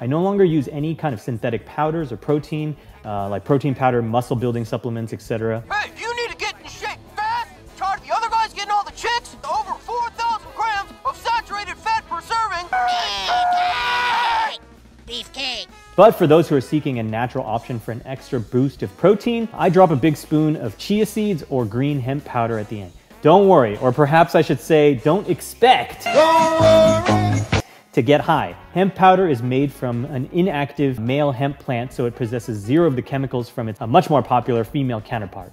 I no longer use any kind of synthetic powders or protein, uh, like protein powder, muscle building supplements, etc. Hey, you need to get in shape fast. Tired of the other guys getting all the chicks? Over 4,000 grams of saturated fat per serving. Beefcake. But for those who are seeking a natural option for an extra boost of protein, I drop a big spoon of chia seeds or green hemp powder at the end. Don't worry, or perhaps I should say, don't expect to get high. Hemp powder is made from an inactive male hemp plant, so it possesses zero of the chemicals from its much more popular female counterpart.